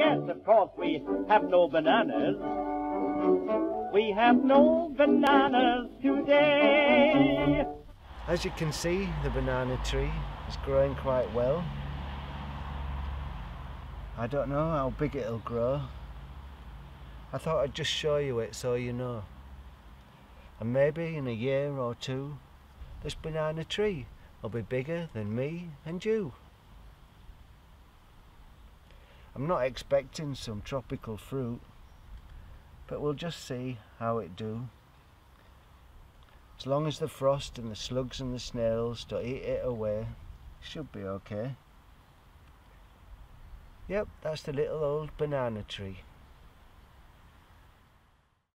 yes, of course, we have no bananas. We have no bananas today. As you can see, the banana tree is growing quite well. I don't know how big it'll grow. I thought I'd just show you it so you know. And maybe in a year or two, this banana tree will be bigger than me and you. I'm not expecting some tropical fruit, but we'll just see how it do. As long as the frost and the slugs and the snails don't eat it away, should be okay. Yep, that's the little old banana tree.